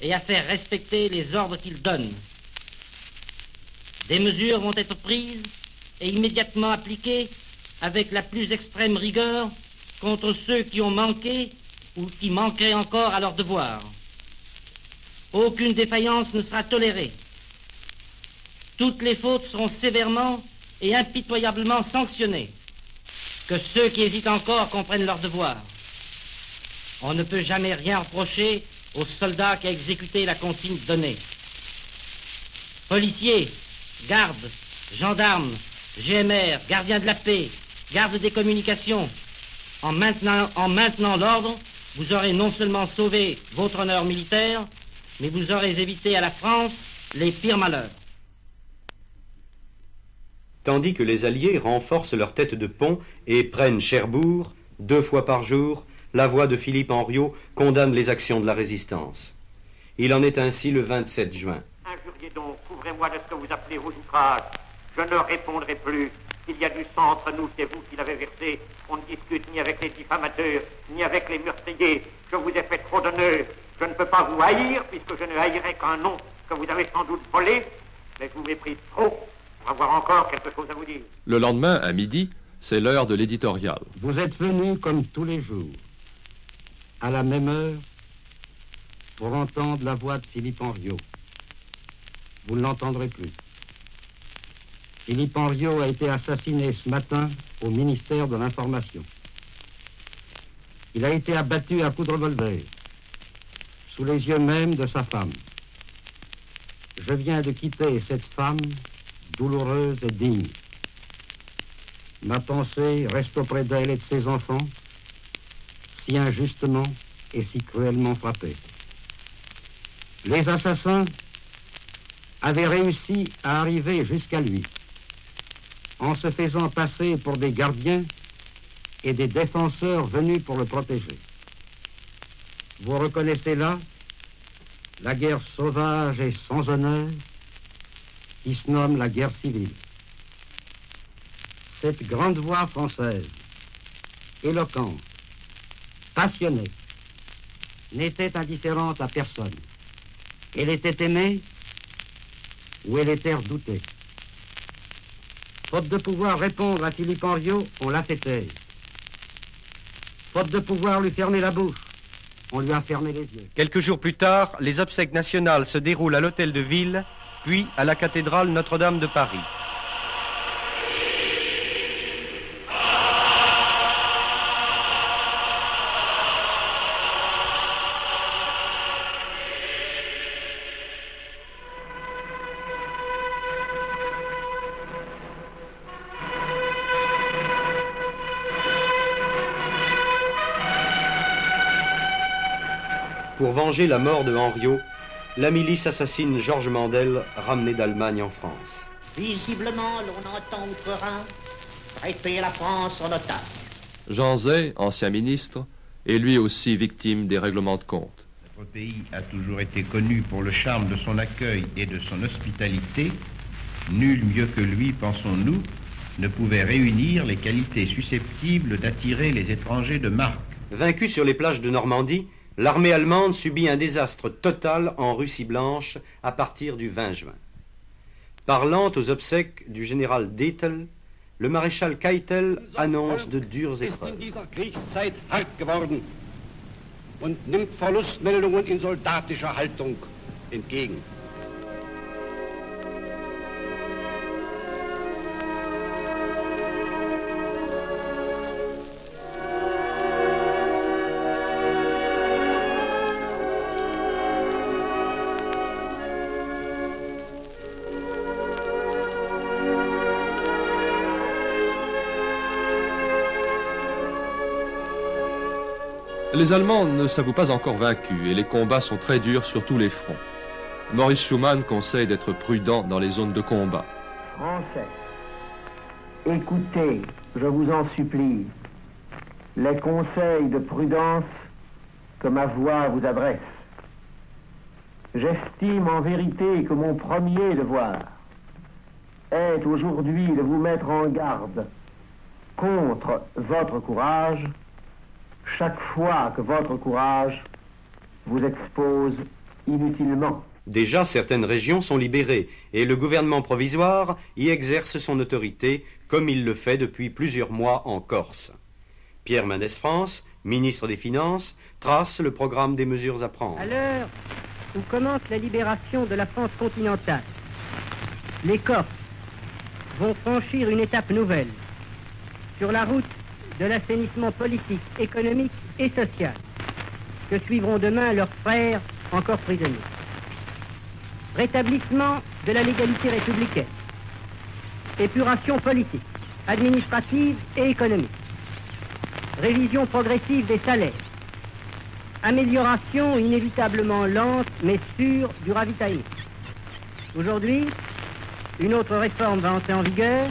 et à faire respecter les ordres qu'il donne. Des mesures vont être prises et immédiatement appliquées avec la plus extrême rigueur contre ceux qui ont manqué ou qui manqueraient encore à leur devoir. Aucune défaillance ne sera tolérée. Toutes les fautes seront sévèrement et impitoyablement sanctionnées. Que ceux qui hésitent encore comprennent leur devoir. On ne peut jamais rien reprocher au soldat qui a exécuté la consigne donnée. Policiers, gardes, gendarmes, GMR, gardiens de la paix, gardes des communications, en maintenant, en maintenant l'ordre, vous aurez non seulement sauvé votre honneur militaire, mais vous aurez évité à la France les pires malheurs. Tandis que les Alliés renforcent leur tête de pont et prennent Cherbourg, deux fois par jour, la voix de Philippe Henriot condamne les actions de la résistance. Il en est ainsi le 27 juin. Injuriez donc, couvrez-moi de ce que vous appelez vos outrages. Je ne répondrai plus. S'il y a du sang entre nous, c'est vous qui l'avez versé. On ne discute ni avec les diffamateurs, ni avec les meurtriers. Je vous ai fait trop d'honneur. Je ne peux pas vous haïr, puisque je ne haïrai qu'un nom que vous avez sans doute volé, mais je vous méprise trop pour avoir encore quelque chose à vous dire. Le lendemain, à midi, c'est l'heure de l'éditorial. Vous êtes venu comme tous les jours, à la même heure, pour entendre la voix de Philippe Henriot. Vous ne l'entendrez plus. Philippe Henriot a été assassiné ce matin au ministère de l'Information. Il a été abattu à coups de sous les yeux même de sa femme. Je viens de quitter cette femme douloureuse et digne. Ma pensée reste auprès d'elle et de ses enfants, si injustement et si cruellement frappés. Les assassins avaient réussi à arriver jusqu'à lui en se faisant passer pour des gardiens et des défenseurs venus pour le protéger. Vous reconnaissez là la guerre sauvage et sans honneur qui se nomme la guerre civile. Cette grande voix française, éloquente, passionnée, n'était indifférente à personne. Elle était aimée ou elle était redoutée. Faute de pouvoir répondre à Philippe Henriot, on l'a fait taire. Faute de pouvoir lui fermer la bouche, on lui a fermé les yeux. Quelques jours plus tard, les obsèques nationales se déroulent à l'hôtel de ville, puis à la cathédrale Notre-Dame de Paris. Pour venger la mort de Henriot, la milice assassine Georges Mandel, ramené d'Allemagne en France. Visiblement, l'on entend outre-Rhin traiter la France en otage. Jean Zay, ancien ministre, est lui aussi victime des règlements de compte. Notre pays a toujours été connu pour le charme de son accueil et de son hospitalité. Nul mieux que lui, pensons-nous, ne pouvait réunir les qualités susceptibles d'attirer les étrangers de marque. Vaincu sur les plages de Normandie, l'armée allemande subit un désastre total en Russie blanche à partir du 20 juin. Parlant aux obsèques du général Detel, le maréchal Keitel annonce de dures épreuves. dieser Kriegszeit hart geworden und nimmt Verlustmeldungen in soldatischer Haltung entgegen. Les Allemands ne s'avouent pas encore vaincus et les combats sont très durs sur tous les fronts. Maurice Schumann conseille d'être prudent dans les zones de combat. Français, écoutez, je vous en supplie, les conseils de prudence que ma voix vous adresse. J'estime en vérité que mon premier devoir est aujourd'hui de vous mettre en garde contre votre courage chaque fois que votre courage vous expose inutilement. Déjà, certaines régions sont libérées et le gouvernement provisoire y exerce son autorité comme il le fait depuis plusieurs mois en Corse. Pierre Mendès France, ministre des Finances, trace le programme des mesures à prendre. À l'heure où commence la libération de la France continentale, les Corses vont franchir une étape nouvelle sur la route de l'assainissement politique, économique et social que suivront demain leurs frères encore prisonniers. Rétablissement de la légalité républicaine, épuration politique, administrative et économique, révision progressive des salaires, amélioration inévitablement lente mais sûre du ravitaillement. Aujourd'hui, une autre réforme va entrer en vigueur.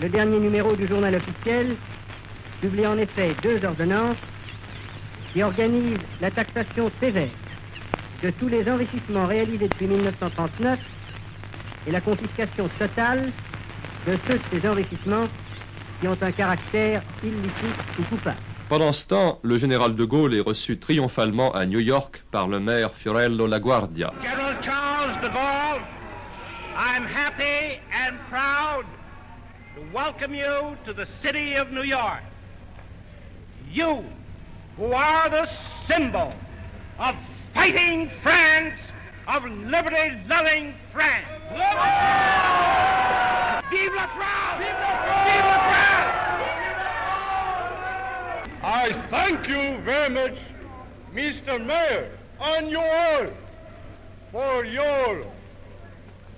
Le dernier numéro du journal officiel publie en effet deux ordonnances qui organisent la taxation sévère de tous les enrichissements réalisés depuis 1939 et la confiscation totale de ceux de ces enrichissements qui ont un caractère illicite ou coupable. Pendant ce temps, le général de Gaulle est reçu triomphalement à New York par le maire Fiorello LaGuardia. General Charles de Gaulle, I'm happy and proud to welcome you to the city of New York. You, who are the symbol of fighting France, of liberty-loving France. Vive la France! Vive la France! I thank you very much, Mr. Mayor, on your all for your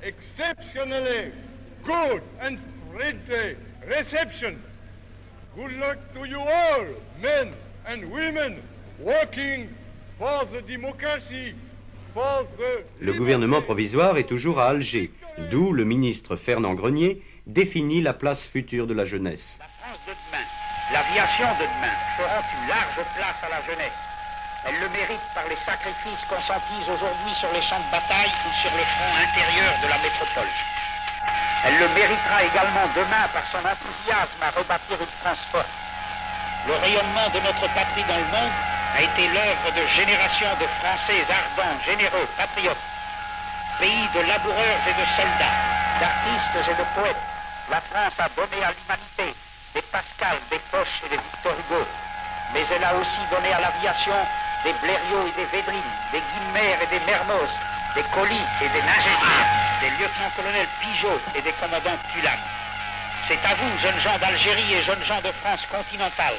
exceptionally good and friendly reception. Good luck to you all, men and women, working for the democracy, for the... Le gouvernement provisoire est toujours à Alger, d'où le ministre Fernand Grenier définit la place future de la jeunesse. La France de demain, l'aviation de demain feront une large place à la jeunesse. Elle le mérite par les sacrifices consentis aujourd'hui sur les champs de bataille ou sur le front intérieur de la métropole. Elle le méritera également demain par son enthousiasme à rebâtir une France forte. Le rayonnement de notre patrie dans le monde a été l'œuvre de générations de Français ardents, généreux, patriotes. Pays de laboureurs et de soldats, d'artistes et de poètes, la France a donné à l'humanité des Pascal, des Foch et des Victor Hugo. Mais elle a aussi donné à l'aviation des Blériot et des Védrine, des Guilmer et des Mermoz, des colis et des ingénieurs, des lieutenants-colonels Pigeot et des commandants Tulac. C'est à vous, jeunes gens d'Algérie et jeunes gens de France continentale,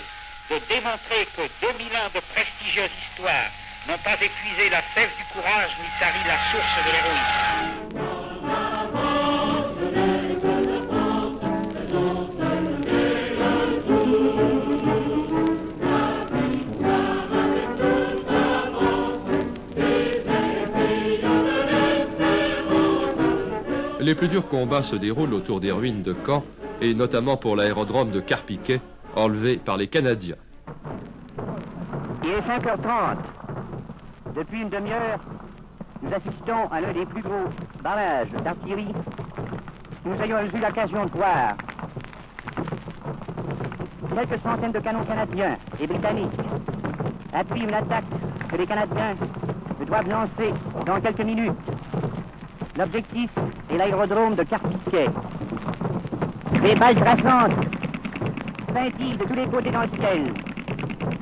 de démontrer que 2000 ans de prestigieuse histoire n'ont pas épuisé la sève du courage ni tari la source de l'héroïsme. Les plus durs combats se déroulent autour des ruines de Caen et notamment pour l'aérodrome de Carpiquet, enlevé par les Canadiens. Il est 5h30. Depuis une demi-heure, nous assistons à l'un des plus gros barrages d'artillerie nous ayons eu l'occasion de voir. Quelques centaines de canons canadiens et britanniques appuient une attaque que les Canadiens doivent lancer dans quelques minutes. L'objectif est l'aérodrome de Carpiquet. Des balles traçantes scintillent de tous les côtés dans le ciel.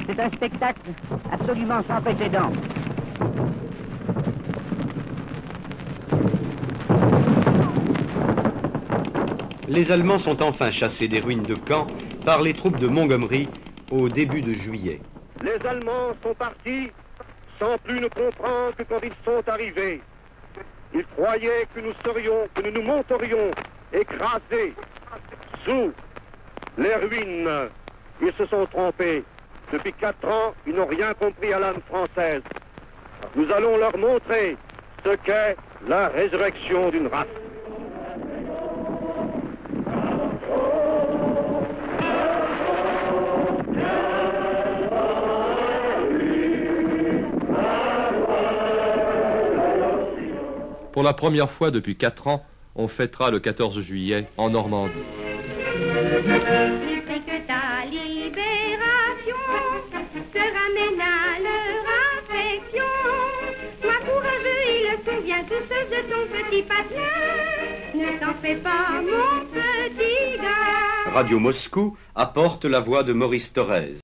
C'est un spectacle absolument sans précédent. Les Allemands sont enfin chassés des ruines de Caen par les troupes de Montgomery au début de juillet. Les Allemands sont partis sans plus ne comprendre que quand ils sont arrivés. Ils croyaient que nous serions, que nous nous monterions écrasés sous les ruines. Ils se sont trompés. Depuis quatre ans, ils n'ont rien compris à l'âme française. Nous allons leur montrer ce qu'est la résurrection d'une race. Pour la première fois depuis quatre ans, on fêtera le 14 juillet en Normandie. Plus que ta libération te ramène à leur affection. Toi courage danseuse de ton petit patelin. Ne t'en fais pas, mon petit gars. Radio Moscou apporte la voix de Maurice Thorez.